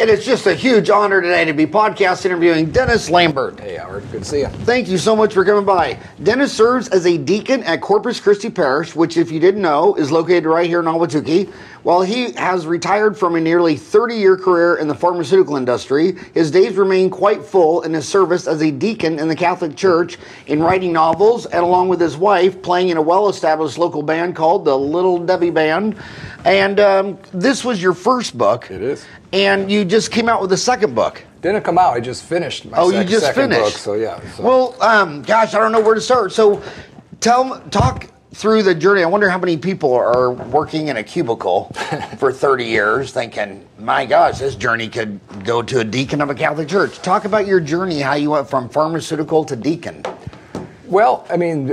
And it's just a huge honor today to be podcast interviewing Dennis Lambert. Hey, Howard. Good to see you. Thank you so much for coming by. Dennis serves as a deacon at Corpus Christi Parish, which, if you didn't know, is located right here in Ahwatukee. While he has retired from a nearly 30 year career in the pharmaceutical industry, his days remain quite full in his service as a deacon in the Catholic Church, in writing novels, and along with his wife, playing in a well established local band called the Little Debbie Band. And um, this was your first book. It is. And you just came out with a second book. Didn't come out. I just finished my Oh, sec- you just second finished. book. So yeah. So. Well, um, gosh, I don't know where to start. So, tell, talk through the journey. I wonder how many people are working in a cubicle for 30 years, thinking, "My gosh, this journey could go to a deacon of a Catholic church." Talk about your journey, how you went from pharmaceutical to deacon. Well, I mean,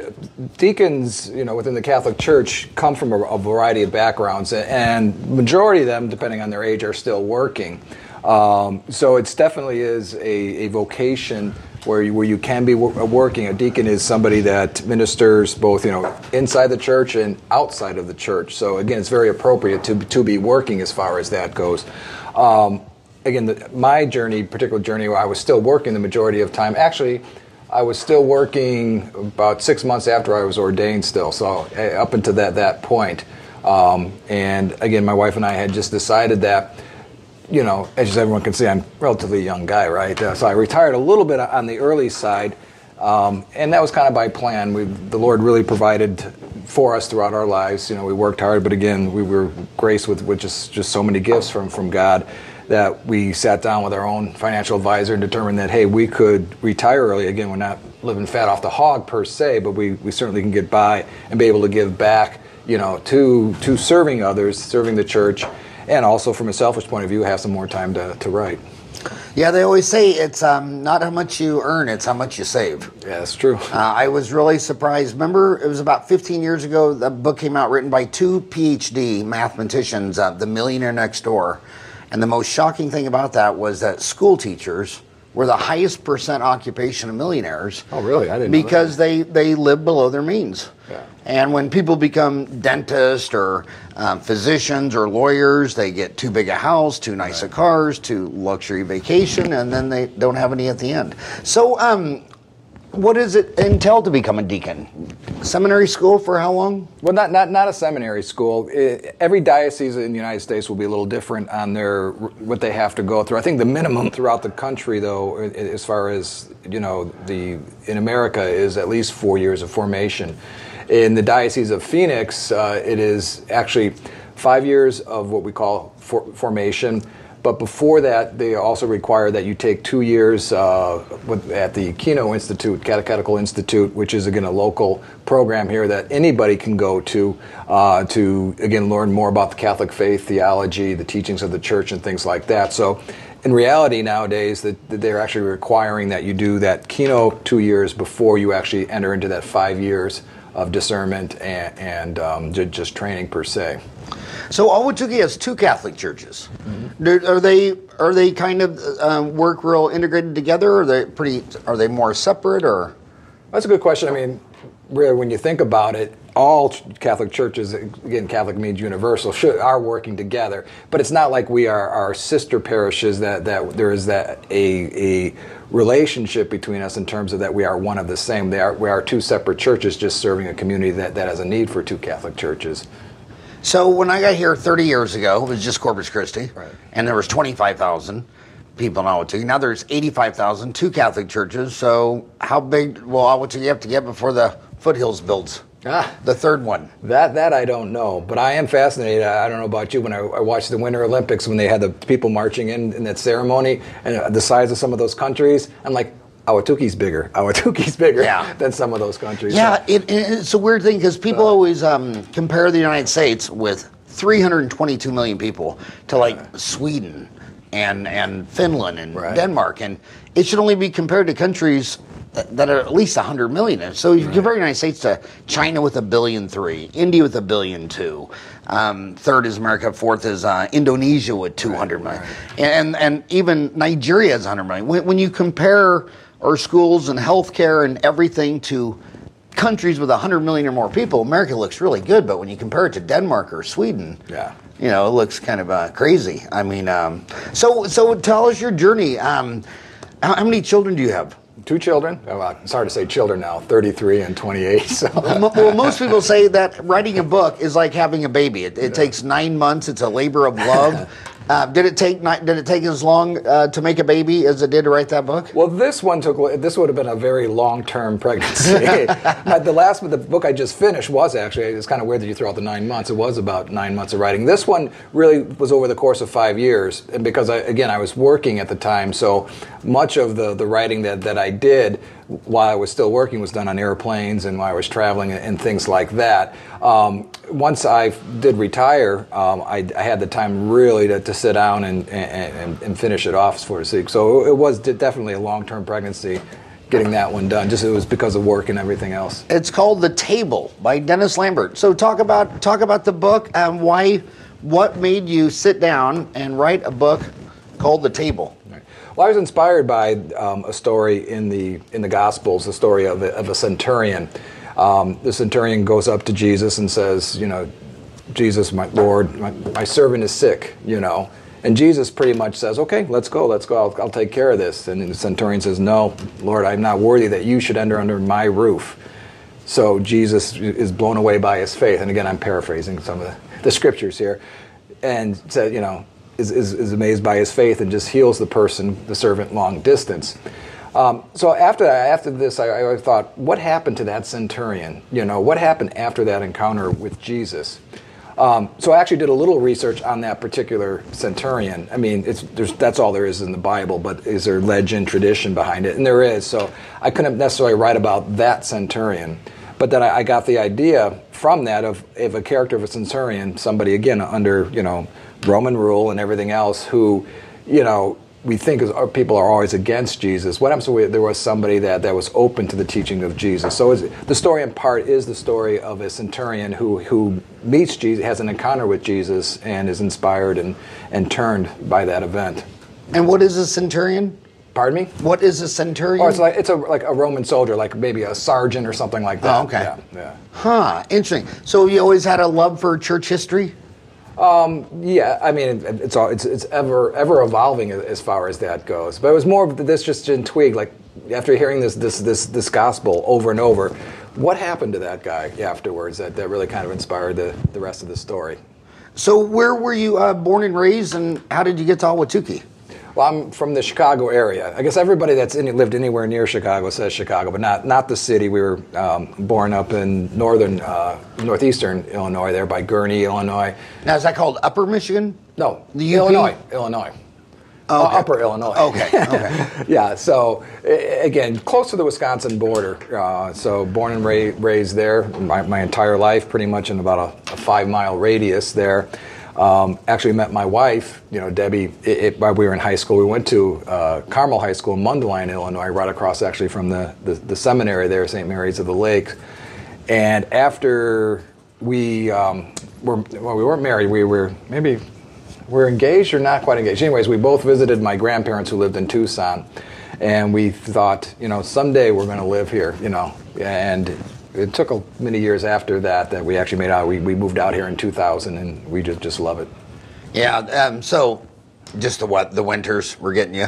deacons, you know, within the Catholic Church come from a, a variety of backgrounds, and majority of them, depending on their age, are still working. Um, so it's definitely is a, a vocation where you, where you can be wo- working. A deacon is somebody that ministers both, you know, inside the church and outside of the church. So again, it's very appropriate to to be working as far as that goes. Um, again, the, my journey, particular journey, where I was still working the majority of time. Actually, I was still working about six months after I was ordained. Still, so eh, up until that that point. Um, and again, my wife and I had just decided that you know, as everyone can see, I'm a relatively young guy, right? Uh, so I retired a little bit on the early side, um, and that was kind of by plan. We, the Lord really provided for us throughout our lives. You know, we worked hard, but again, we were graced with, with just, just so many gifts from, from God that we sat down with our own financial advisor and determined that, hey, we could retire early. Again, we're not living fat off the hog per se, but we, we certainly can get by and be able to give back, you know, to, to serving others, serving the church and also from a selfish point of view have some more time to, to write Yeah, they always say it's um, not how much you earn; it's how much you save. yeah that's true Uh, I was really surprised. Remember, it was about 15 years ago. The book came out written by two PhD mathematicians, uh, The Millionaire Next Door. And the most shocking thing about that was that school teachers were the highest percent occupation of millionaires. Oh, really? I didn't. Because they, they live below their means. Yeah. And when people become dentists or um, physicians or lawyers, they get too big a house, too nice of cars, too luxury vacation, and then they don't have any at the end. So, um, what does it entail to become a deacon? Seminary school for how long? well not, not, not a seminary school I- every diocese in the united states will be a little different on their what they have to go through i think the minimum throughout the country though as far as you know the in america is at least four years of formation in the diocese of phoenix uh, it is actually five years of what we call for, formation But before that, they also require that you take two years uh, with, at the Kino Institute, Catechetical Institute, which is again a local program here that anybody can go to uh, to again learn more about the Catholic faith, theology, the teachings of the Church, and things like that. So. In reality, nowadays, that that they're actually requiring that you do that Kino two years before you actually enter into that five years of discernment and, and um, ju- just training per se. So Ahwatukee has two Catholic churches. Mm-hmm. Do- Are they are they kind of uh, work real integrated together? Or are they pretty? Are they more separate or? That's a good question. I mean, really, when you think about it, all Catholic churches, again, Catholic means universal, should, are working together. But it's not like we are our sister parishes that, that there is that a, a relationship between us in terms of that we are one of the same. They are, we are two separate churches just serving a community that, that has a need for two Catholic churches. So when I got here 30 years ago, it was just Corpus Christi, Right. and there was 25,000 people in Ahwatukee. Now there's 85,000, two Catholic churches. So how big will Ahwatukee have to get before the Foothills builds? Ah. The third one. That that I don't know, but I am fascinated. I don't know about you. When I, I watched the Winter Olympics, when they had the people marching in in that ceremony, and the size of some of those countries, I'm like, Ahwatukee's bigger. Ahwatukee's bigger Yeah. than some of those countries. Yeah, it, it- it's a weird thing because people always um, compare the United States with 322 million people to like Sweden and and Finland and Right. Denmark, and it should only be compared to countries that, that are at least 100 million. And so if you compare the United States to China with a billion three, India with a billion two, um, third is America, fourth is uh, Indonesia with 200 million, and and even Nigeria is 100 million. When, when you compare our schools and healthcare and everything to countries with 100 million or more people, America looks really good. But when you compare it to Denmark or Sweden, Yeah. you know, it looks kind of uh, crazy. I mean, um, so so tell us your journey. Um, how, how many children do you have? Two children. Oh, well, it's hard to say children now. Thirty-three and twenty-eight. So. Well, most people say that writing a book is like having a baby. It, it takes nine months. It's a labor of love. Uh, did it take Did it take as long uh, to make a baby as it did to write that book? Well, this one took. This would have been a very long-term pregnancy. But the last, the book I just finished was actually. It's kind of weird that you throw out the nine months. It was about nine months of writing. This one really was over the course of five years, and because I, again I was working at the time, so much of the the writing that that I did while I was still working was done on airplanes and while I was traveling and, and things like that. Um, once I did retire, um, I, I, had the time really to, to sit down and, and, and, finish it off, so to speak. So it was definitely a long-term pregnancy getting that one done. Just it was because of work and everything else. It's called The Table by Dennis Lambert. So talk about talk about the book and why what made you sit down and write a book called The Table. Well, I was inspired by um, a story in the in the Gospels, the story of a, of a centurion. Um, the centurion goes up to Jesus and says, you know, Jesus, my Lord, my, my, servant is sick, you know. And Jesus pretty much says, okay, let's go, let's go, I'll, I'll take care of this. And the centurion says, no, Lord, I'm not worthy that you should enter under my roof. So Jesus is blown away by his faith. And again, I'm paraphrasing some of the, the scriptures here. And said, you know, is, is, is, amazed by his faith and just heals the person, the servant, long distance. Um, so after that, after this, I, I, thought, what happened to that centurion? You know, what happened after that encounter with Jesus? Um, so I actually did a little research on that particular centurion. I mean, that's all there is in the Bible, but is there legend, tradition behind it? And there is. So I couldn't necessarily write about that centurion. But then I, I got the idea from that of, of a character of a centurion, somebody again under you know Roman rule and everything else, who, you know, we think is, people are always against Jesus. What happens if there was somebody that, that was open to the teaching of Jesus? So the story in part is the story of a centurion who, who meets Jesus, has an encounter with Jesus, and is inspired and, and turned by that event. And what is a centurion? Pardon me? What is a centurion? Oh, it's like it's a like a Roman soldier, like maybe a sergeant or something like that. Oh, okay. Yeah, yeah. Huh. Interesting. So you always had a love for church history? Um, yeah, I mean, it's all it's it's ever ever evolving as far as that goes. But it was more of this just intrigued, like after hearing this this this this gospel over and over, what happened to that guy afterwards that, that really kind of inspired the the rest of the story. So where were you uh, born and raised, and how did you get to Ahwatukee? Well, I'm from the Chicago area. I guess everybody that's in, lived anywhere near Chicago says Chicago, but not not the city. We were um, born up in northern, uh, northeastern Illinois, there by Gurnee, Illinois. Now, is that called Upper Michigan? No, the Illinois, Illinois. Oh, okay. uh, upper Illinois. Okay. Okay. yeah. So again, close to the Wisconsin border. Uh, so born and ra- raised there my, my, entire life, pretty much in about a, a five mile radius there. Um, actually met my wife, you know, Debbie, it, it, we were in high school. We went to uh, Carmel High School in Mundelein, Illinois, right across actually from the, the, the seminary there, St. Mary's of the Lake. And after we um, were, well, we weren't married, we were maybe we're engaged or not quite engaged. Anyways, we both visited my grandparents who lived in Tucson, and we thought, you know, someday we're going to live here, you know, and it took a, many years after that that we actually made out. We, we moved out here in 2000, and we just just love it. Yeah. Um, so, just the what the winters we're getting you.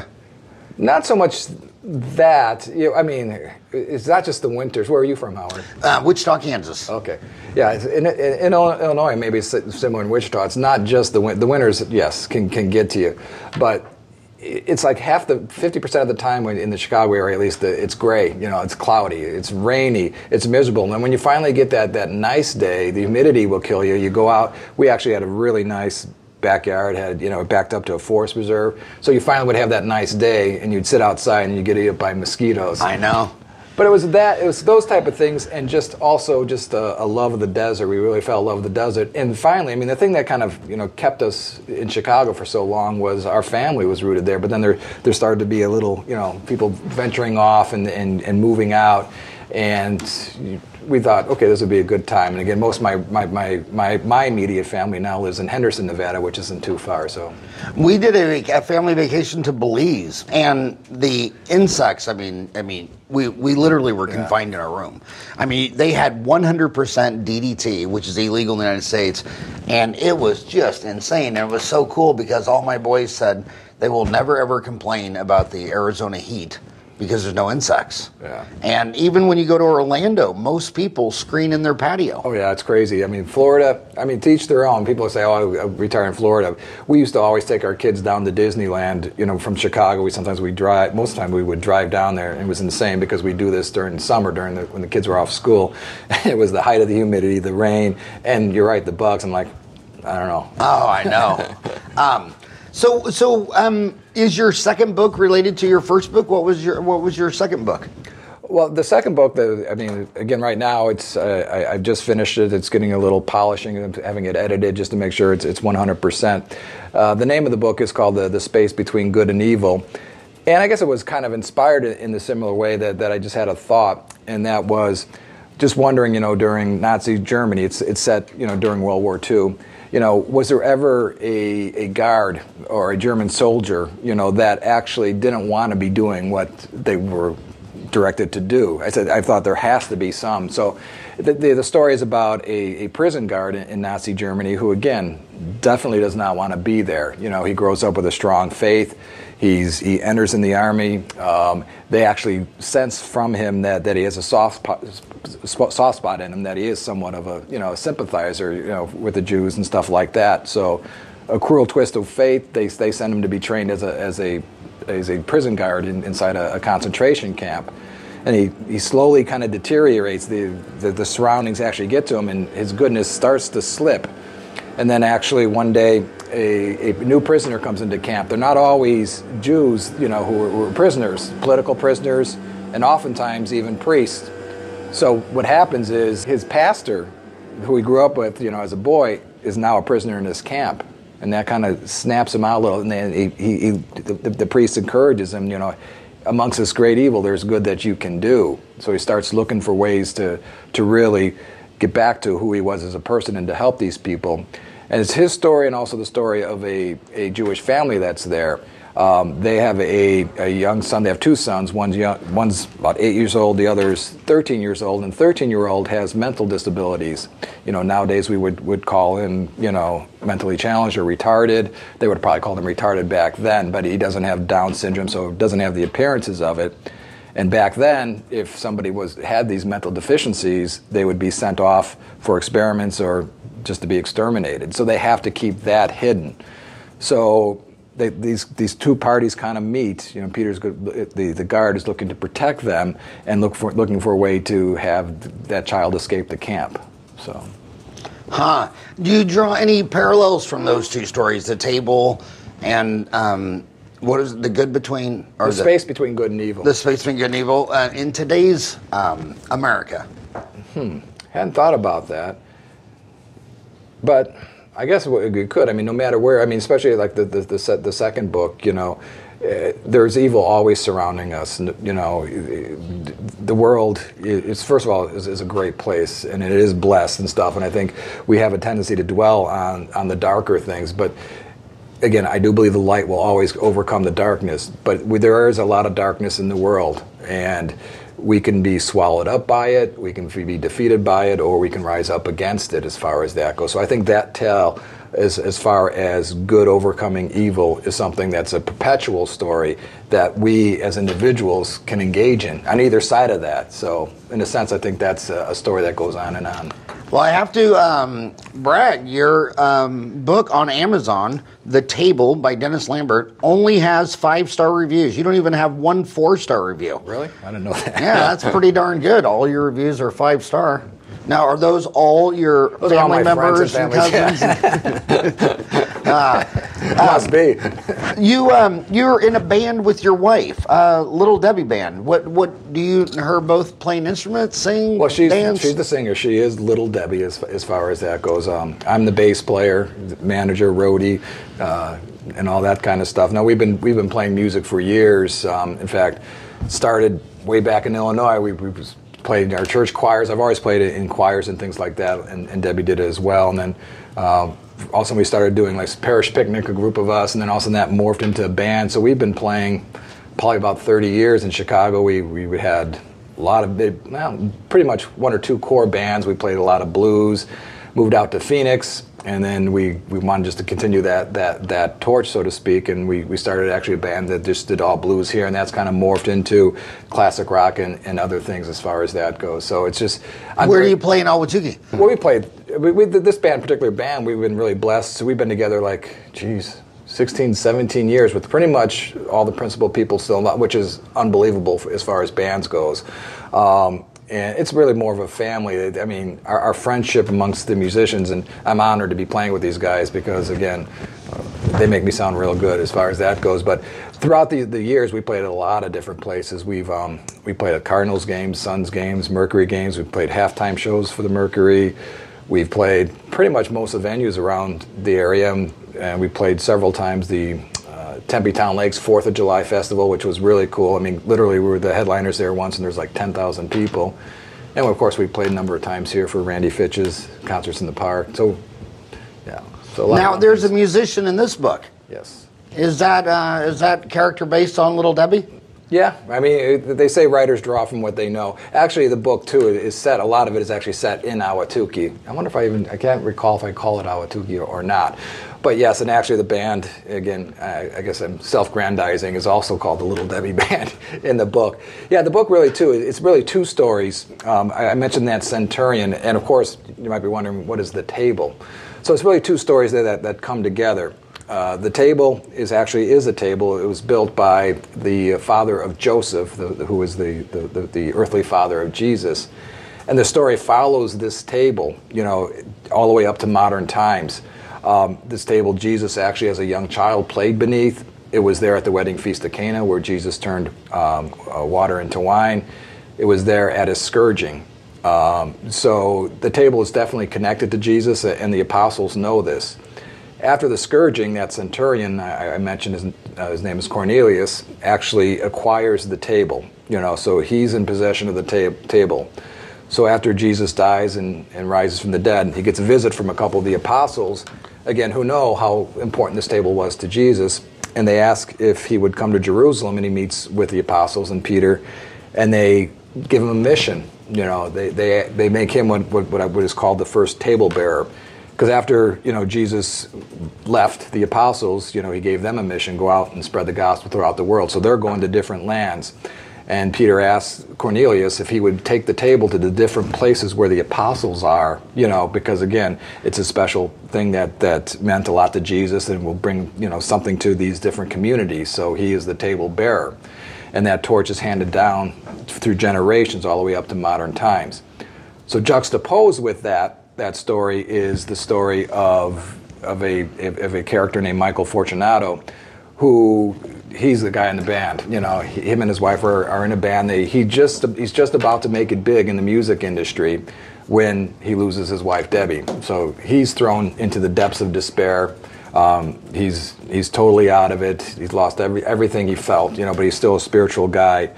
Not so much that. You know, I mean, it's not just the winters. Where are you from, Howard? Uh, Wichita, Kansas. Okay. Yeah. In, in, in, Illinois, maybe it's similar in Wichita. It's not just the the winters. Yes, can can get to you, but it's like half the 50% of the time in the Chicago area at least it's gray you know it's cloudy it's rainy it's miserable. And then when you finally get that that nice day the humidity will kill you. You go out we actually had a really nice backyard had you know backed up to a forest reserve. So you finally would have that nice day and you'd sit outside and you get eaten by mosquitoes. I know but it was that it was those type of things and just also just a, a, love of the desert. We really fell in love with the desert. And finally i mean the thing that kind of you know kept us in chicago for so long was our family was rooted there. But then there there started to be a little you know people venturing off and and, and moving out. And we thought, okay, this would be a good time. And again, most of my, my, my, my, my immediate family now lives in Henderson, Nevada, which isn't too far. So We did a, a family vacation to Belize, and the insects. I mean, I mean, we, we literally were confined in our room. I mean, they had 100% DDT, which is illegal in the United States, and it was just insane. And it was so cool because all my boys said they will never ever complain about the Arizona heat because there's no insects. Yeah. And even when you go to Orlando, most people screen in their patio. Oh yeah, it's crazy. I mean, Florida. I mean, teach their own. People say, "Oh, I retire in Florida." We used to always take our kids down to Disneyland. You know, from Chicago. We sometimes we drive. Most of the time, we would drive down there. And it was insane because we do this during summer, during the, when the kids were off school. it was the height of the humidity, the rain, and you're right, the bugs. I'm like, I don't know. Oh, I know. um, so, so um, is your second book related to your first book? What was your What was your second book? Well, the second book, the, I mean, again, right now it's uh, I, I've just finished it. It's getting a little polishing and having it edited just to make sure it's it's 100%. Uh, the name of the book is called the the Space Between Good and Evil, and I guess it was kind of inspired in, in the similar way that that I just had a thought, and that was just wondering, you know, during Nazi Germany, it's it's set, you know, during World War II. You know, was there ever a, a guard or a German soldier, you know, that actually didn't want to be doing what they were directed to do. I said, I thought there has to be some. So the, the, the story is about a, a prison guard in, in, Nazi Germany who, again, definitely does not want to be there. You know, he grows up with a strong faith. He's, he enters in the army. Um, they actually sense from him that, that he has a soft spot, soft spot in him, that he is somewhat of a, you know, a sympathizer, you know, with the Jews and stuff like that. So a cruel twist of fate, they, they send him to be trained as a, as a as a prison guard in, inside a, a, concentration camp. And he, he slowly kind of deteriorates. The, the, the surroundings actually get to him, and his goodness starts to slip. And then actually one day, a, a new prisoner comes into camp. They're not always Jews, you know, who were, prisoners, political prisoners, and oftentimes even priests. So what happens is his pastor, who he grew up with, you know, as a boy, is now a prisoner in this camp and that kind of snaps him out a little. And then he, he, he the, the, priest encourages him, you know, amongst this great evil, there's good that you can do. So he starts looking for ways to to really get back to who he was as a person and to help these people. And it's his story and also the story of a, a Jewish family that's there. Um, they have a, a young son. They have two sons. One's young, one's about eight years old. The other's 13 years old. And 13 year old has mental disabilities. You know, nowadays we would, would call him, you know, mentally challenged or retarded. They would probably call him retarded back then, but he doesn't have Down syndrome, so doesn't have the appearances of it. And back then, if somebody was had these mental deficiencies, they would be sent off for experiments or just to be exterminated. So they have to keep that hidden. So they, these these two parties kind of meet. You know, Peter's good, the the guard is looking to protect them and look for looking for a way to have that child escape the camp. So, huh? Do you draw any parallels from those two stories, the table and um, what is the good between or the, the space between good and evil? The space between good and evil uh, in today's um, America. Hmm. Hadn't thought about that, but I guess we could. I mean, no matter where. I mean, especially like the the the, the second book. You know, uh, there's evil always surrounding us. You know, the world is first of all is, is, a great place and it is blessed and stuff. And I think we have a tendency to dwell on on the darker things, but. Again, I do believe the light will always overcome the darkness, but there is a lot of darkness in the world, and we can be swallowed up by it, we can be defeated by it, or we can rise up against it as far as that goes. So I think that tell as, as far as good overcoming evil is something that's a perpetual story that we as individuals can engage in on either side of that. So in a sense, I think that's a, a story that goes on and on. Well, I have to um, brag. Your um, book on Amazon, The Table by Dennis Lambert, only has five star reviews. You don't even have one four star review. Really? I didn't know that. yeah, that's pretty darn good. All your reviews are five star. Now, are those all your those family members and, and cousins? uh, Must be. you um, you're in a band with your wife, uh, Little Debbie Band. What what do you and her both playing instruments, sing? Well, she's dance? she's the singer. She is Little Debbie as as far as that goes. Um, I'm the bass player, manager, roadie. Uh, and all that kind of stuff. Now we've been we've been playing music for years. Um, in fact, started way back in Illinois. We, we played our church choirs. I've always played in choirs and things like that, and, and Debbie did it as well. And then uh, all of a sudden we started doing like parish picnic, a group of us, and then all of a sudden that morphed into a band. So we've been playing probably about 30 years in Chicago. We we had a lot of big, well, pretty much one or two core bands. We played a lot of blues. Moved out to Phoenix, and then we, we wanted just to continue that that that torch, so to speak, and we, we started actually a band that just did all blues here, and that's kind of morphed into classic rock and, and other things as far as that goes. So it's just I'm where very, do you play in Ahwatukee? Well, we played we, we, this band, particular band, we've been really blessed. So we've been together like, geez, 16, 17 years with pretty much all the principal people still, which is unbelievable as far as bands goes. Um, and it's really more of a family. I mean, our, our, friendship amongst the musicians, and I'm honored to be playing with these guys because, again, they make me sound real good as far as that goes. But throughout the, the years, we played at a lot of different places. We've um, we played at Cardinals games, Suns games, Mercury games. We played halftime shows for the Mercury. We've played pretty much most of the venues around the area, and we played several times the Tempe Town Lakes Fourth of July Festival, which was really cool. I mean, literally, we were the headliners there once, and there's like 10,000 people. And of course, we played a number of times here for Randy Fitch's concerts in the park. So, yeah. So now, there's a musician in this book. Yes. Is that uh, is that character based on Little Debbie? Yeah, I mean, they say writers draw from what they know. Actually, the book too is set. A lot of it is actually set in Ahwatukee. I wonder if I even I can't recall if I call it Ahwatukee or not. But yes, and actually the band again, I, guess I'm self-grandizing, is also called the Little Debbie Band in the book. Yeah, the book really too. It's really two stories. Um, I, I mentioned that centurion, and of course you might be wondering what is the table. So it's really two stories there that, that come together. Uh, the table is actually is a table. It was built by the father of Joseph, the, who was the, the, the, earthly father of Jesus. And the story follows this table, you know, all the way up to modern times. Um, this table, Jesus actually, as a young child, played beneath. It was there at the wedding feast of Cana, where Jesus turned um, uh, water into wine. It was there at his scourging. Um, so the table is definitely connected to Jesus, and the apostles know this. After the scourging, that centurion, I, I mentioned his, uh, his, name is Cornelius, actually acquires the table. You know, so he's in possession of the ta- table. So after Jesus dies and, and rises from the dead, he gets a visit from a couple of the apostles, again, who know how important this table was to Jesus. And they ask if he would come to Jerusalem, and he meets with the apostles and Peter, and they give him a mission. You know, they, they, they make him what, what, what is called the first table bearer because after you know Jesus left the apostles, you know he gave them a mission: go out and spread the gospel throughout the world. So they're going to different lands. And Peter asks Cornelius if he would take the table to the different places where the apostles are, you know, because again, it's a special thing that, that meant a lot to Jesus and will bring, you know, something to these different communities. So he is the table bearer. And that torch is handed down through generations all the way up to modern times. So juxtaposed with that, that story is the story of of a of a character named Michael Fortunato, who he's the guy in the band. You know, him and his wife are, are in a band. They, he just he's just about to make it big in the music industry when he loses his wife Debbie. So he's thrown into the depths of despair. Um, he's he's totally out of it. He's lost every everything he felt. You know, but he's still a spiritual guy.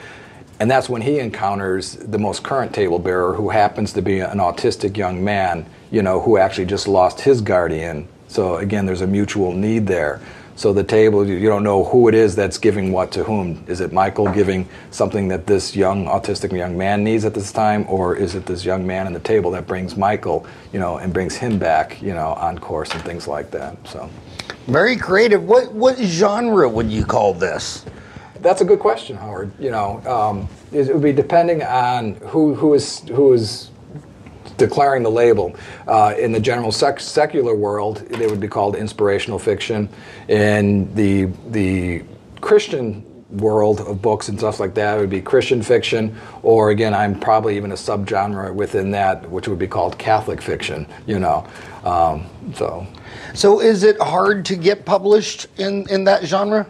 And that's when he encounters the most current table bearer, who happens to be an autistic young man, you know, who actually just lost his guardian. So again, there's a mutual need there. So the table, you don't know who it is that's giving what to whom. Is it Michael giving something that this young autistic young man needs at this time, or is it this young man in the table that brings Michael, you know, and brings him back, you know, on course and things like that. So very creative. What what genre would you call this? That's a good question, Howard. You know, um, it would be depending on who who is who is declaring the label. Uh, in the general sec- secular world, they would be called inspirational fiction. In the the Christian world of books and stuff like that, it would be Christian fiction, or again, I'm probably even a subgenre within that, which would be called Catholic fiction. You know, um, so. So, is it hard to get published in in that genre?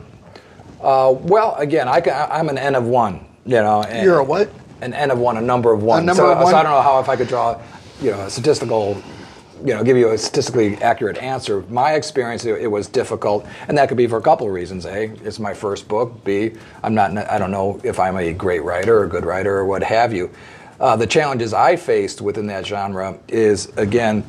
Uh, well, again, I am an N of one. You know, you're a what? An N of one, a number of one. A number so, of one. So I don't know how if I could draw, you know, a statistical you know, give you a statistically accurate answer. My experience, it, it, was difficult, and that could be for a couple of reasons. A, it's my first book. B, I'm not, I don't know if I'm a great writer or a good writer or what have you. Uh, the challenges I faced within that genre is again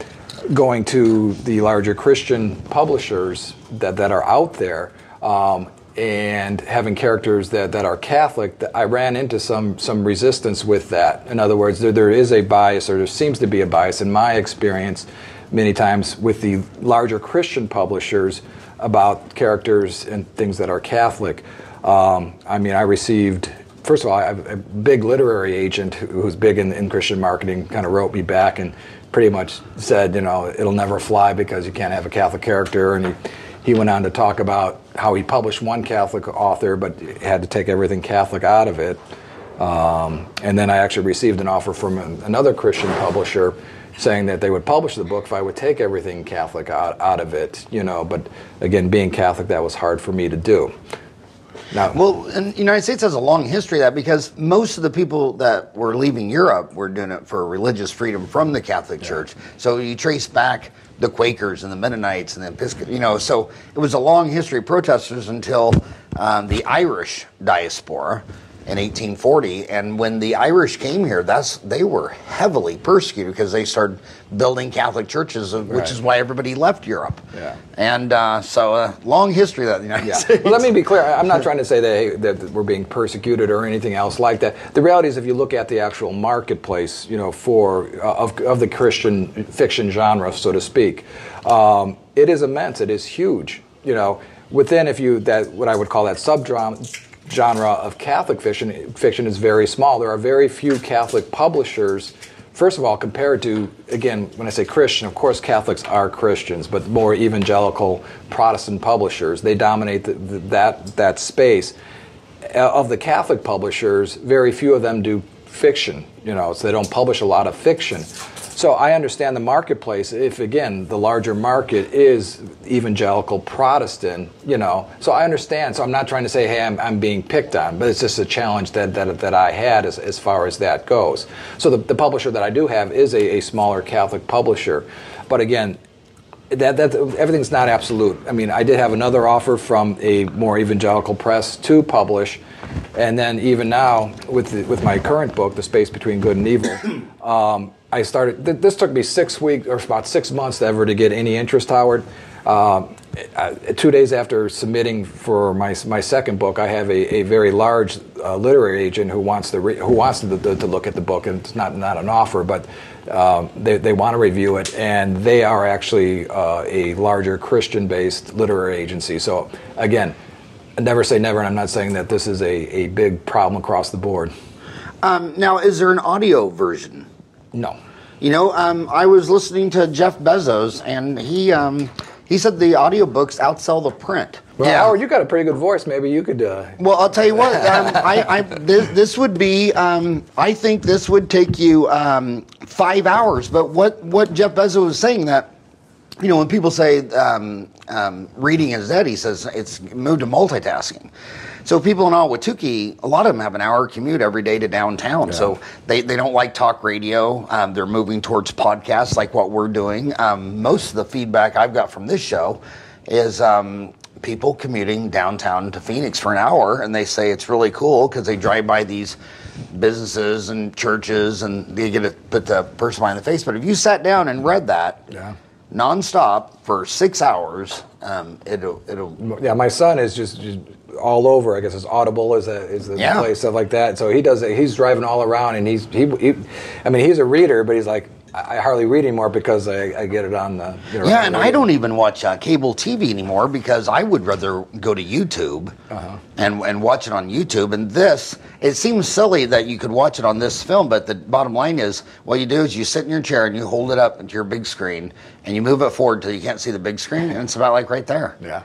going to the larger Christian publishers that, that are out there. Um, and having characters that, that are Catholic, I ran into some some resistance with that. In other words, there, there is a bias, or there seems to be a bias in my experience, many times with the larger Christian publishers about characters and things that are Catholic. Um, I mean, I received first of all, a big literary agent who's big in, in Christian marketing kind of wrote me back and pretty much said, you know, it'll never fly because you can't have a Catholic character. And he went on to talk about how he published one Catholic author, but had to take everything Catholic out of it. Um, and then I actually received an offer from another Christian publisher saying that they would publish the book if I would take everything Catholic out, out of it, you know. But again, being Catholic, that was hard for me to do. Now, well, and the United States has a long history of that because most of the people that were leaving Europe were doing it for religious freedom from the Catholic yeah. Church. So you trace back the Quakers and the Mennonites and the Episcopal, you know, so it was a long history of protesters until um, the Irish diaspora in 1840 and when the irish came here that's they were heavily persecuted because they started building catholic churches which right. is why everybody left europe yeah. and uh, so a uh, long history of that the united yeah. states well let me be clear i'm not trying to say that, hey, that we're being persecuted or anything else like that the reality is if you look at the actual marketplace you know for uh, of, of the christian fiction genre so to speak um, it is immense it is huge you know within if you that what i would call that subgenre genre of Catholic fiction, fiction is very small. There are very few Catholic publishers. First of all, compared to, again, when I say Christian, of course Catholics are Christians, but more evangelical Protestant publishers. They dominate the, the, that, that space. Uh, of the Catholic publishers, very few of them do fiction, you know, so they don't publish a lot of fiction. So I understand the marketplace. If again the larger market is evangelical Protestant, you know, so I understand. So I'm not trying to say, hey, I'm, I'm being picked on, but it's just a challenge that that, that I had as, as far as that goes. So the, the publisher that I do have is a, a smaller Catholic publisher, but again, that, that everything's not absolute. I mean, I did have another offer from a more evangelical press to publish, and then even now with the, with my current book, The Space Between Good and Evil. Um, I started. Th- this took me six weeks or about six months ever to get any interest, Howard. Uh, two days after submitting for my my second book, I have a, a very large uh, literary agent who wants to re- who wants to, to, to, look at the book, and it's not not an offer, but um, they they want to review it, and they are actually uh, a larger Christian-based literary agency. So again, never say never, and I'm not saying that this is a, a big problem across the board. Um, now, is there an audio version? No. You know, um, I was listening to Jeff Bezos, and he um, he said the audiobooks outsell the print. Well, yeah. Howard, you got a pretty good voice. Maybe you could. Uh... Well, I'll tell you what. Um, I, I this, this, would be. Um, I think this would take you um, five hours. But what what Jeff Bezos was saying that, you know, when people say um, um, reading is dead, he says it's moved to multitasking. So people in Ahwatukee, a lot of them have an hour commute every day to downtown. Yeah. So they, they don't like talk radio. Um, they're moving towards podcasts like what we're doing. Um, most of the feedback I've got from this show is um, people commuting downtown to Phoenix for an hour, and they say it's really cool because they drive by these businesses and churches and they get to put the person behind the face. But if you sat down and read that, yeah nonstop for six hours. Um, it'll, it'll. Yeah, my son is just, just all over. I guess it's Audible is a, is the yeah. place stuff like that. So he does it. He's driving all around, and he's he, he I mean, he's a reader, but he's like, I hardly read anymore because I, I get it on the. You know, yeah, and I don't even watch uh, cable TV anymore because I would rather go to YouTube uh-huh. and and watch it on YouTube. And this, it seems silly that you could watch it on this film, but the bottom line is, what you do is you sit in your chair and you hold it up to your big screen and you move it forward until you can't see the big screen, and it's about like right there. Yeah.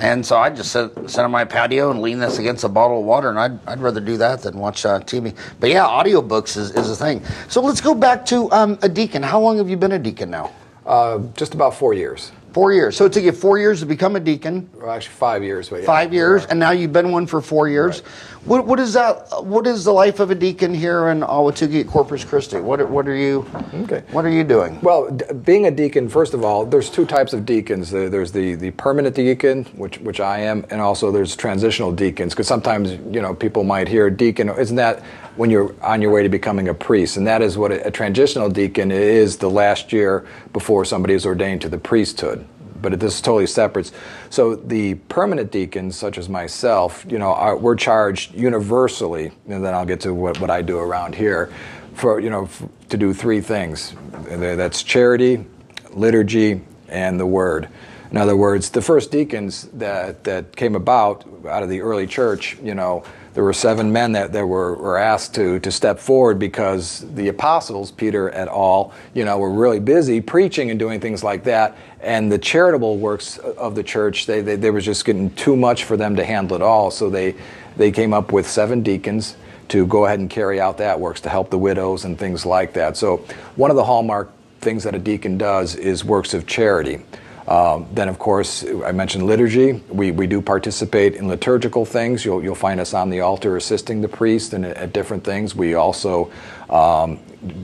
And so I just sit, sit on my patio and lean this against a bottle of water, and I'd, I'd rather do that than watch uh, TV. But yeah, audiobooks is, is a thing. So let's go back to um, a deacon. How long have you been a deacon now? Uh, just about four years. Four years. So it took you four years to become a deacon. Well, actually, five years. But yeah. Five years, and now you've been one for four years. What, what is that? What is the life of a deacon here in Ahwatukee at Corpus Christi? What, are- what are you? Okay. What are you doing? Well, d- being a deacon, first of all, there's two types of deacons. There's the, the permanent deacon, which which I am, and also there's transitional deacons. Because sometimes you know people might hear deacon. Isn't that when you're on your way to becoming a priest? And that is what a, a transitional deacon is. The last year before somebody is ordained to the priesthood. But this is totally separate. So the permanent deacons, such as myself, you know, are, we're charged universally, and then I'll get to what, what I do around here, for you know, f- to do three things. That's charity, liturgy, and the word. In other words, the first deacons that, that came about out of the early church, you know, there were seven men that, that were, were asked to, to step forward because the apostles, Peter et al., you know, were really busy preaching and doing things like that. And the charitable works of the church, they, they, they was just getting too much for them to handle it all. So they, they came up with seven deacons to go ahead and carry out that works to help the widows and things like that. So one of the hallmark things that a deacon does is works of charity. Um, then, of course, I mentioned liturgy. We, we do participate in liturgical things. You'll, you'll find us on the altar assisting the priest and at, different things. We also um,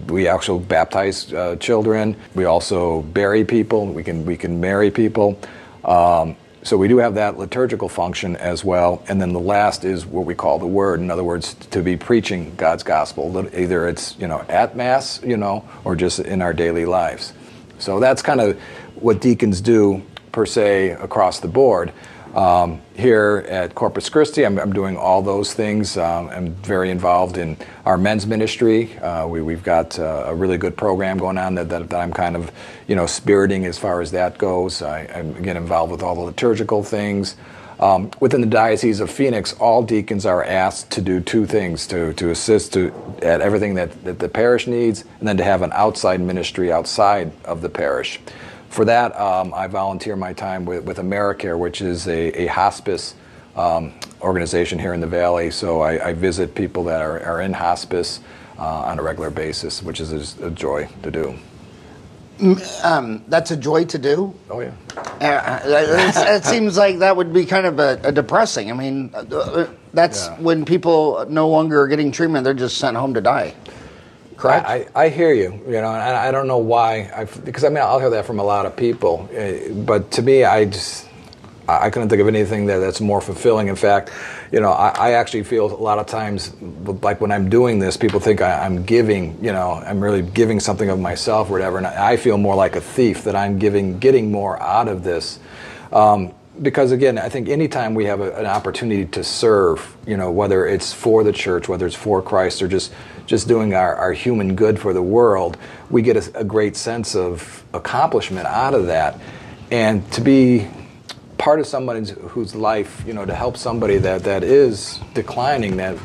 we actually baptize uh, children. We also bury people. We can we can marry people. Um, so we do have that liturgical function as well. And then the last is what we call the word. In other words, to be preaching God's gospel. Either it's you know at mass, you know, or just in our daily lives. So that's kind of what deacons do per se across the board. Um, here at Corpus Christi, I'm, I'm doing all those things. Um, I'm very involved in our men's ministry. Uh, we, have got uh, a really good program going on that, that, that, I'm kind of, you know, spiriting as far as that goes. I, am again involved with all the liturgical things. Um, within the Diocese of Phoenix, all deacons are asked to do two things to, to assist to, at everything that, that the parish needs, and then to have an outside ministry outside of the parish. For that, um, I volunteer my time with, with AmeriCare, which is a, a hospice um, organization here in the Valley. So I, I visit people that are, are in hospice uh, on a regular basis, which is a, a joy to do. Um, that's a joy to do. Oh yeah. Uh, it seems like that would be kind of a, a depressing. I mean, uh, that's Yeah. when people no longer are getting treatment; they're just sent home to die. Correct. I, I, I hear you, you know, I, I don't know why, I, because I mean, I'll hear that from a lot of people, uh, but to me, I just, I I couldn't think of anything that, that's more fulfilling. In fact, you know, I, I actually feel a lot of times, like when I'm doing this, people think I, I'm giving, you know, I'm really giving something of myself or whatever, and I feel more like a thief that I'm giving, getting more out of this. Um, because again, I think anytime we have a, an opportunity to serve, you know, whether it's for the church, whether it's for Christ, or just just doing our, our human good for the world, we get a, a great sense of accomplishment out of that. And to be part of somebody whose life, you know, to help somebody that, that is declining, that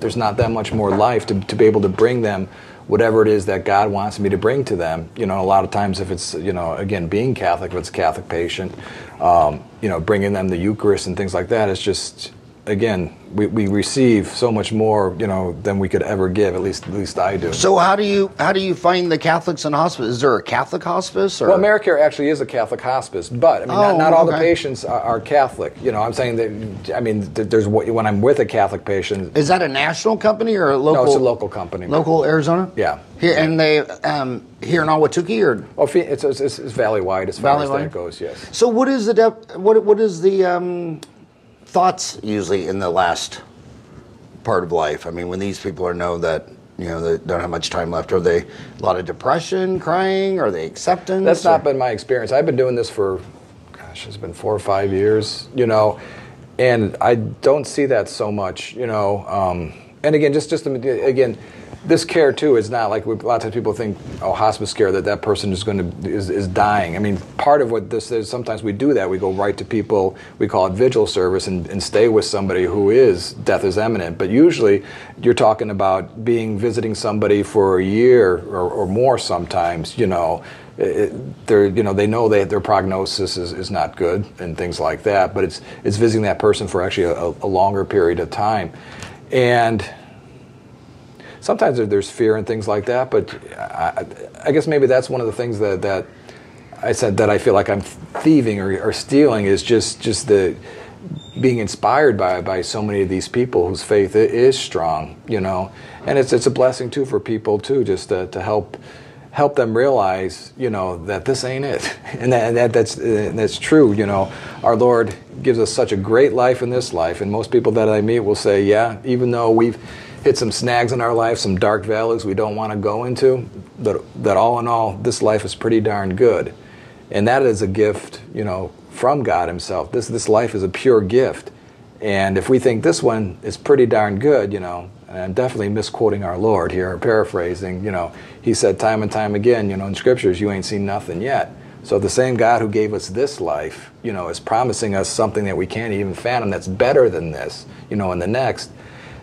there's not that much more life, to, to be able to bring them whatever it is that God wants me to bring to them. You know, a lot of times if it's, you know, again, being Catholic, if it's a Catholic patient, um, you know, bringing them the Eucharist and things like that, it's just, again, we, we receive so much more, you know, than we could ever give. At least, at least I do. so how do you how do you find the Catholics in hospice? Is there a Catholic hospice? Or? Well, AmeriCare actually is a Catholic hospice, but I mean, not, Oh, not all the patients are, are Catholic. You know, I'm saying that. I mean, there's when I'm with a Catholic patient. is that a national company or a local? No, it's a local company. Local Arizona. Yeah. Here and they um, here in Ahwatukee or Oh, it's, it's, it's valley wide as far as Valley-wide? that goes. Yes. So what is the dep- what what is the um, thoughts usually in the last part of life? I mean, when these people are know that you know they don't have much time left, are they a lot of depression, crying? Are they acceptance? That's not or- been my experience. I've been doing this for, gosh, it's been four or five years, you know, and I don't see that so much, you know. Um, and again, just just again, this care too is not like we, a lot of times people think, oh, hospice care that that person is going to is, is dying. I mean, part of what this is sometimes we do that we go right to people we call it vigil service and, and stay with somebody who is death is imminent. But usually, you're talking about being visiting somebody for a year or, or more sometimes. You know, it, they're you know they know they, their prognosis is, is not good and things like that. But it's it's visiting that person for actually a, a longer period of time, and sometimes there's fear and things like that. But I, I guess maybe that's one of the things that that I said that I feel like I'm thieving or, or stealing is just just the being inspired by by so many of these people whose faith is strong, you know, and it's it's a blessing too for people too, just to, to help help them realize, you know, that this ain't it, and that, that that's that's true. You know, our Lord gives us such a great life in this life, and most people that I meet will say, yeah, even though we've hit some snags in our life, some dark valleys we don't want to go into, but that all in all, this life is pretty darn good, and that is a gift, you know, from God Himself. This this life is a pure gift, and if we think this one is pretty darn good, you know, and I'm definitely misquoting our Lord here, paraphrasing, you know, He said time and time again, you know, in scriptures, you ain't seen nothing yet. So the same God who gave us this life, you know, is promising us something that we can't even fathom that's better than this, you know, in the next.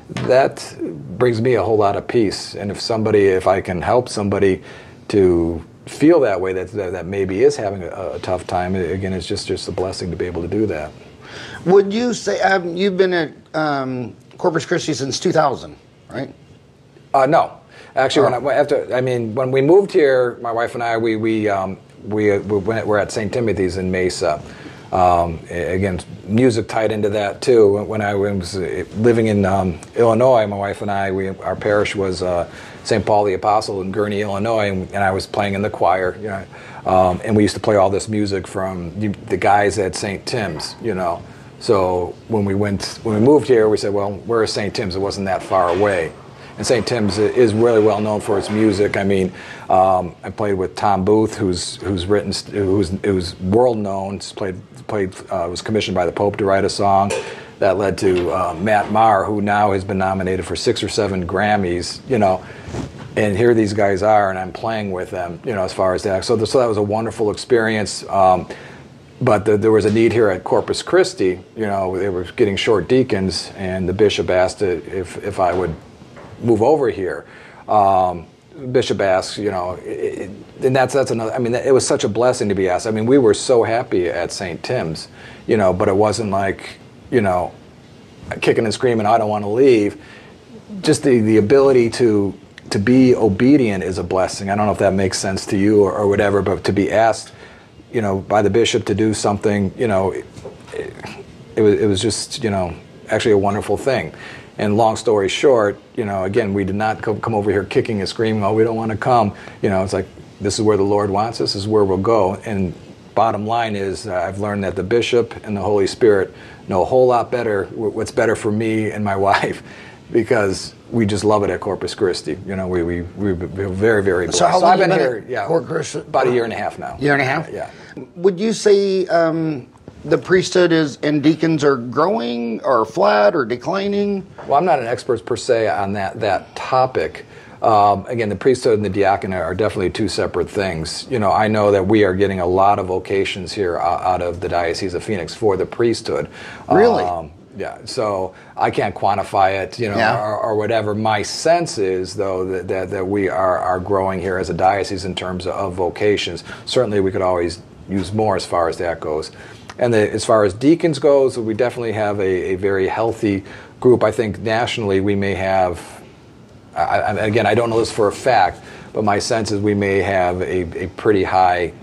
That brings me a whole lot of peace. And if somebody, if I can help somebody to feel that way, that that, that maybe is having a, a, tough time, again, it's just just a blessing to be able to do that. Would you say um, you've been at um, Corpus Christi since 2000, right? Uh, no, actually, when I after I mean when we moved here, my wife and I we we um, we, we went, we're at St. Timothy's in Mesa. Um, again, music tied into that too. When I was living in um, Illinois, my wife and I, we, our parish was uh, St. Paul the Apostle in Gurnee, Illinois, and, and, I was playing in the choir. You know, um, and we used to play all this music from the guys at St. Tim's. You know, so when we went when we moved here, we said, well, where is St. Tim's? It wasn't that far away. And St. Tim's is really well known for its music. I mean, um, I played with Tom Booth, who's who's written, who's who's world known. He's Played played uh, was commissioned by the Pope to write a song. That led to uh, Matt Maher, who now has been nominated for six or seven Grammys. You know, and here these guys are, and I'm playing with them. You know, as far as that. So, so that was a wonderful experience. Um, but the, there was a need here at Corpus Christi. You know, they were getting short deacons, and the bishop asked if if I would move over here. Um, Bishop asks, you know, it, and that's that's another. I mean, it was such a blessing to be asked. I mean, we were so happy at St. Tim's, you know, but it wasn't like, you know, kicking and screaming, I don't want to leave. Just the the ability to to be obedient is a blessing. I don't know if that makes sense to you or, or whatever, but to be asked, you know, by the bishop to do something, you know, it, it was it was just you know actually a wonderful thing. And long story short, you know, again, we did not come over here kicking and screaming, oh, we don't want to come. You know, it's like, this is where the Lord wants us, this is where we'll go. And bottom line is, uh, I've learned that the bishop and the Holy Spirit know a whole lot better what's better for me and my wife because we just love it at Corpus Christi. You know, we, we, we're very, very blessed. So, how long so I've been, been here, yeah, Corpus about a year and a half now. Year and a half? Yeah. Would you say um, the priesthood is and deacons are growing or flat or declining? Well, I'm not an expert per se on that that topic. Um, again, the priesthood and the diaconate are definitely two separate things. You know, I know that we are getting a lot of vocations here out of the Diocese of Phoenix for the priesthood. Really? Um, yeah, so I can't quantify it, you know, Yeah. or, or whatever. My sense is, though, that, that, that we are, are growing here as a diocese in terms of, of vocations. Certainly, we could always use more as far as that goes. And the, as far as deacons goes, we definitely have a, a very healthy group. I think nationally we may have, I, I, again, I don't know this for a fact, but my sense is we may have a, a pretty high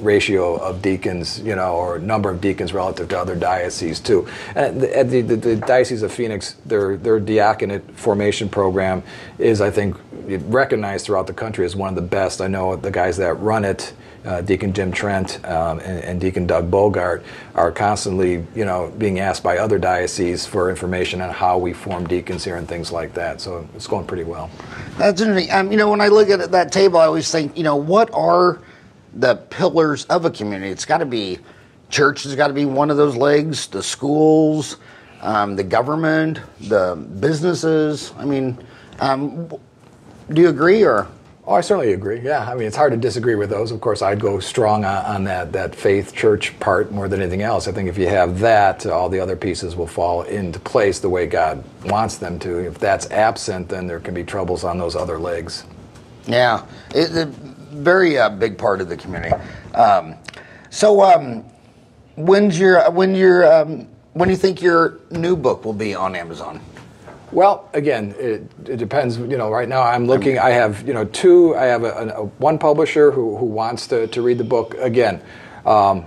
ratio of deacons, you know, or number of deacons relative to other dioceses too. And the, the, the Diocese of Phoenix, their their diaconate formation program is, I think, recognized throughout the country as one of the best. I know the guys that run it. Uh, Deacon Jim Trent um, and, and, Deacon Doug Bogart are constantly, you know, being asked by other dioceses for information on how we form deacons here and things like that. So it's going pretty well. That's interesting. Um, you know, when I look at that table, I always think, you know, what are the pillars of a community? It's got to be church has got to be one of those legs. The schools, um, the government, the businesses. I mean, um, do you agree or? Oh, I certainly agree. Yeah, I mean, it's hard to disagree with those. Of course, I'd go strong on, on that that faith church part more than anything else. I think if you have that, all the other pieces will fall into place the way God wants them to. If that's absent, then there can be troubles on those other legs. Yeah, it's a very uh, big part of the community. Um, so, um, when's your when your um, when do you think your new book will be on Amazon? Well, again, it, it depends. You know, right now I'm looking. I have you know two. I have a, a one publisher who, who wants to, to read the book again. Um,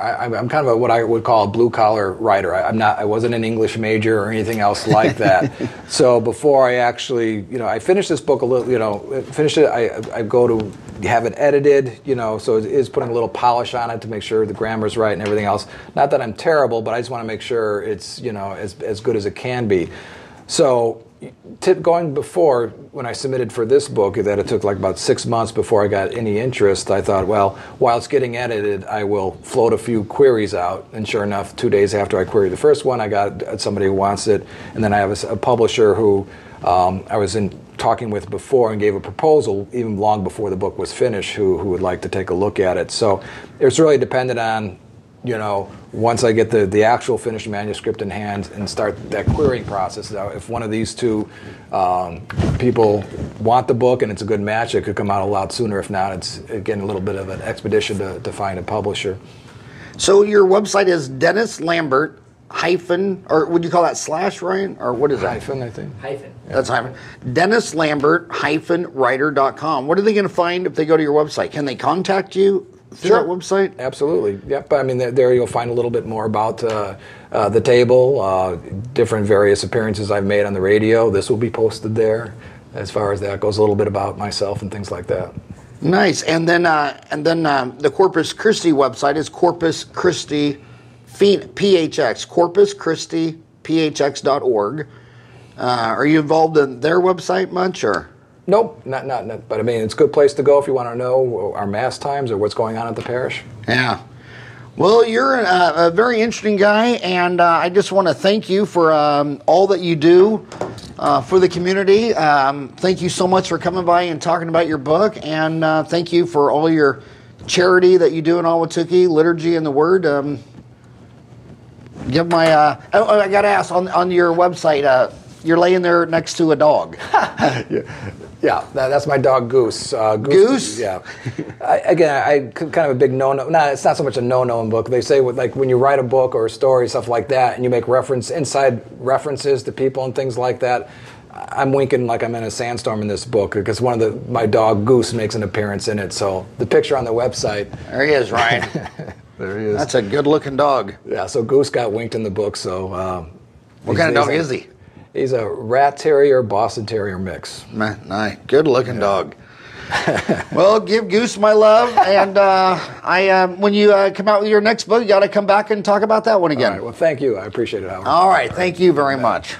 I, am kind of a, what I would call a blue collar writer. I, am not. I wasn't an English major or anything else like that. so before I actually, you know, I finished this book a little. You know, finished it. I, I go to have it edited. You know, so it is putting a little polish on it to make sure the grammar's right and everything else. Not that I'm terrible, but I just want to make sure it's you know as as good as it can be. So tip going before when I submitted for this book that it took like about six months before I got any interest. I thought, well, while it's getting edited, I will float a few queries out. And sure enough, two days after I queried the first one, I got somebody who wants it, and then I have a, a publisher who um, I was in talking with before and gave a proposal even long before the book was finished who, who would like to take a look at it. So it's really dependent on you know, once I get the, the actual finished manuscript in hand and start that querying process, now if one of these two um, people want the book and it's a good match, it could come out a lot sooner. If not, it's again a little bit of an expedition to, to find a publisher. So your website is Dennis Lambert hyphen, or would you call that slash, Ryan? Or what is that? Hyphen, I think. Hyphen. That's hyphen. Dennis Lambert hyphen writer.com. What are they going to find if they go to your website? Can they contact you through sure. that website? Absolutely. Yep. I mean, there, there you'll find a little bit more about uh, uh, the table, uh, different various appearances I've made on the radio. This will be posted there. As far as that goes, a little bit about myself and things like that. Nice. And then, uh, and then um, the Corpus Christi website is Corpus Christi PHX, Corpus Christi PHX.org. Uh, are you involved in their website much, or? Nope, not, not, not, but I mean, it's a good place to go if you want to know our mass times or what's going on at the parish. Yeah. Well, you're a, a very interesting guy, and uh, I just want to thank you for um, all that you do uh, for the community. Um, thank you so much for coming by and talking about your book, and uh, thank you for all your charity that you do in Ahwatukee, liturgy and the Word. Um, give my, uh, oh, I got to ask on, on your website, uh, you're laying there next to a dog. yeah. Yeah, that, that's my dog Goose. Uh, Goose? Goose? Yeah. I, again, I kind of a big no-no. No, it's not so much a no-no in book. They say with, like when you write a book or a story, stuff like that, and you make reference inside references to people and things like that. I'm winking like I'm in a sandstorm in this book because one of the my dog Goose makes an appearance in it. So the picture on the website. There he is, Ryan. there he is. That's a good-looking dog. Yeah. So Goose got winked in the book. So. Uh, what kind of dog is he? He's a rat terrier Boston terrier mix. Man, nice, good looking yeah. dog. well, give Goose my love, and uh, I uh, when you uh, come out with your next book, you got to come back and talk about that one again. All right. Well, thank you. I appreciate it, Howard. All right. Thank you very much.